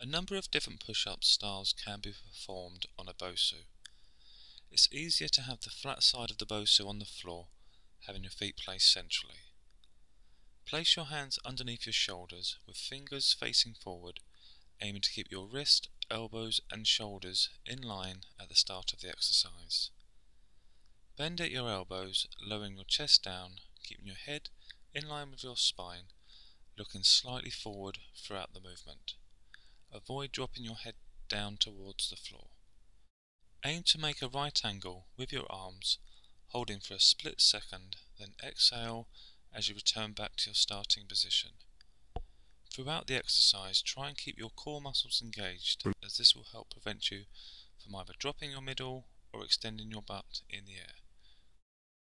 A number of different push-up styles can be performed on a Bosu. It's easier to have the flat side of the Bosu on the floor, having your feet placed centrally. Place your hands underneath your shoulders with fingers facing forward, aiming to keep your wrist, elbows and shoulders in line at the start of the exercise. Bend at your elbows, lowering your chest down, keeping your head in line with your spine, looking slightly forward throughout the movement. Avoid dropping your head down towards the floor. Aim to make a right angle with your arms, holding for a split second, then exhale as you return back to your starting position. Throughout the exercise, try and keep your core muscles engaged, as this will help prevent you from either dropping your middle or extending your butt in the air.